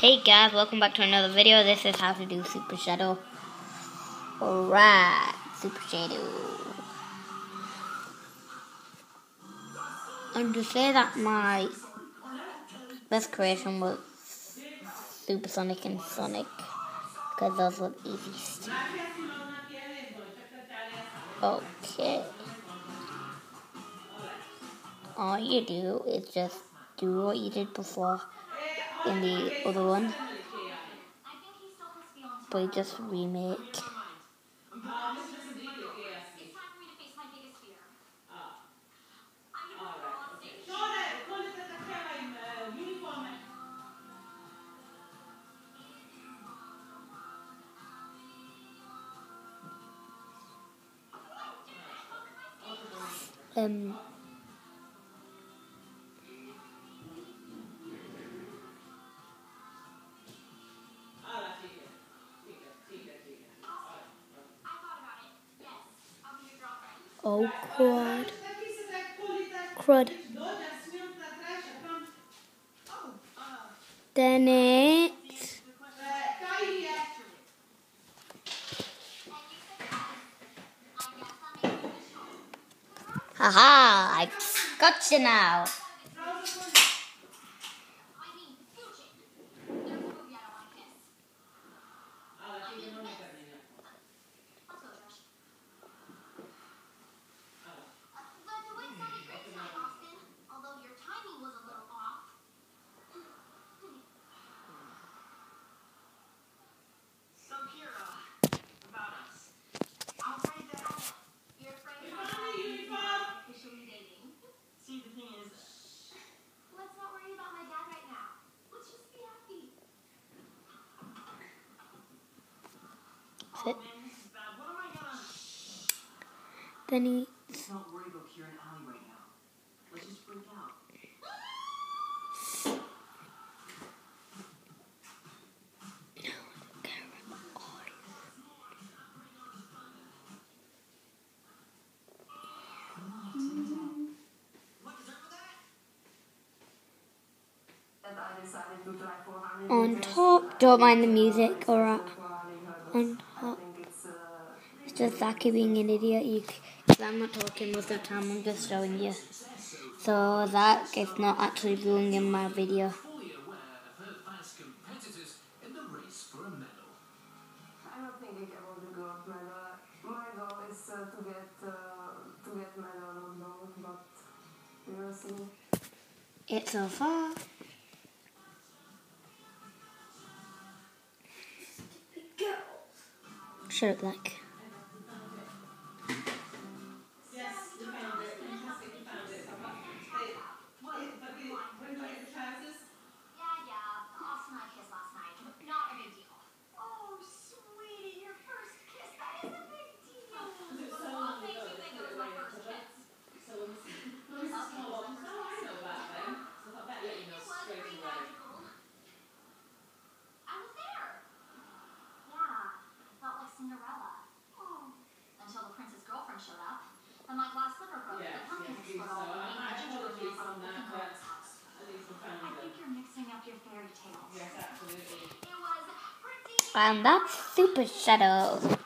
Hey guys, welcome back to another video. This is how to do Super Shadow. Alright, Super Shadow. And to say that my best creation was Super Sonic and Sonic, because those were the easiest. Okay. All you do is just do what you did before in the other one. But you just remake. Um, Oh, crud. Crud. Then it. Haha, I got you now. Sit. Then he. Let's not worry about Kieran Alley right now. Let's just freak out. And I decided to try for honey On top, don't mind the music, alright. On I top. think it's uh, It's just Zaki being an idiot. You, cause I'm not talking most of the time, I'm just showing you. So that is not actually ruining my video. fully aware of her in the race for a medal. I'm not thinking about the gold medal. My goal is uh, to get uh, to get medal on gold, but we will see. It's so far. Shut up, like. Yeah, yeah. Austin and I kissed last night. Not a big deal. Oh, sweetie, your first kiss. That is a big deal. What makes you think it was my first kiss? It was pretty magical. I was there. Yeah, felt like Cinderella. Oh. Until the prince's girlfriend showed up. And my glass slipper broke. the pumpkin exploded all over me. and the gingerbread man brought the pink girl's house. I think you're mixing up your And that's Super Shadow.